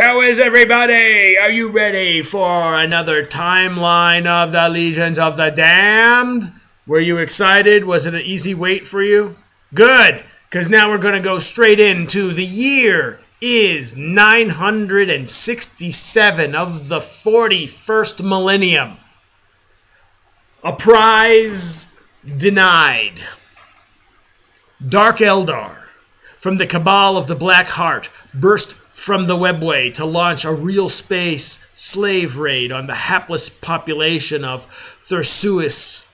how is everybody? Are you ready for another timeline of the Legions of the Damned? Were you excited? Was it an easy wait for you? Good, because now we're going to go straight into the year is 967 of the 41st millennium. A prize denied. Dark Eldar, from the Kabal of the Black Heart, burst from the webway to launch a real space slave raid on the hapless population of Thursuis.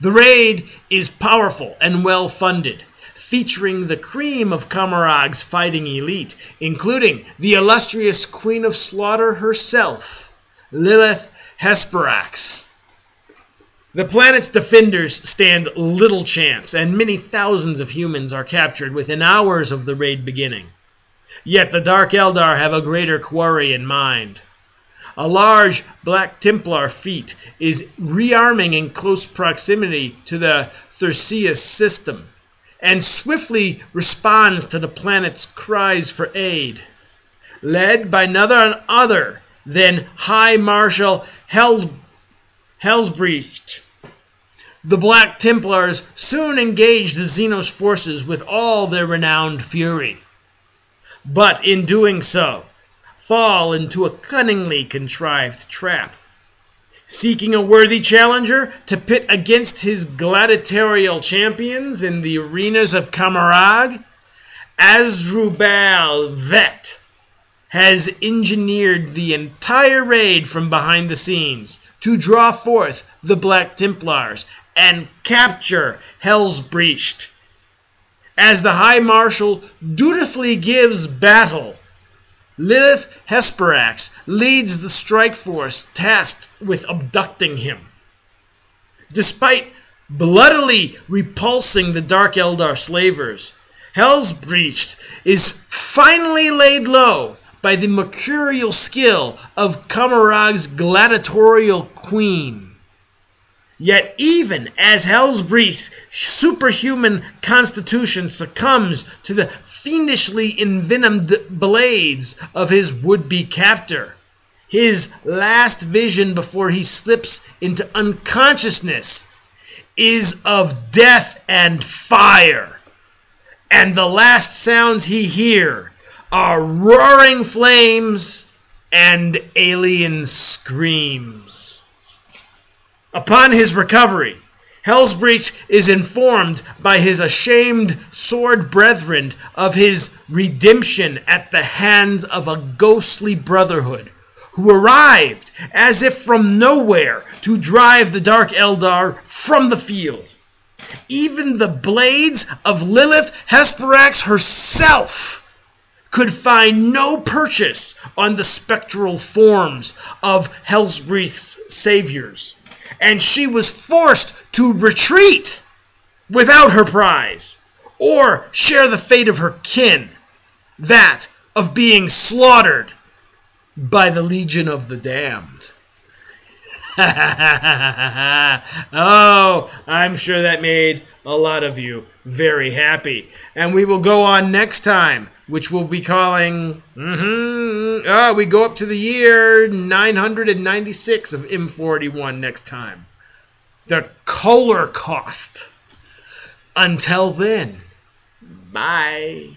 The raid is powerful and well funded, featuring the cream of Commorragh's fighting elite, including the illustrious Queen of Slaughter herself, Lilith Hesperax. The planet's defenders stand little chance, and many thousands of humans are captured within hours of the raid beginning. Yet the Dark Eldar have a greater quarry in mind. A large Black Templar fleet is rearming in close proximity to the Thursius system and swiftly responds to the planet's cries for aid. Led by none other than High Marshal Hel- Helsbrecht, the Black Templars soon engage the Xenos forces with all their renowned fury but in doing so, fall into a cunningly contrived trap. Seeking a worthy challenger to pit against his gladiatorial champions in the arenas of Commorragh, Asdrubal Vect has engineered the entire raid from behind the scenes to draw forth the Black Templars and capture Hellsbrecht as the High Marshal dutifully gives battle. Lilith Hesperax leads the strike force tasked with abducting him. Despite bloodily repulsing the Dark Eldar slavers, Hellsbrecht is finally laid low by the mercurial skill of Commorragh's gladiatorial queen. Yet, even as Hellsbrecht's superhuman constitution succumbs to the fiendishly envenomed blades of his would be captor, his last vision before he slips into unconsciousness is of death and fire. And the last sounds he hears are roaring flames and alien screams. Upon his recovery, Hellsbrecht is informed by his ashamed sword brethren of his redemption at the hands of a ghostly brotherhood, who arrived as if from nowhere to drive the Dark Eldar from the field. Even the blades of Lilith Hesperax herself could find no purchase on the spectral forms of Hellsbrecht's saviors and she was forced to retreat without her prize or share the fate of her kin, that of being slaughtered by the Legion of the Damned. oh, I'm sure that made a lot of you very happy. And we will go on next time, which we'll be calling. Mm-hmm, oh, we go up to the year 996 of M41 next time. The Kohler cost. Until then, bye.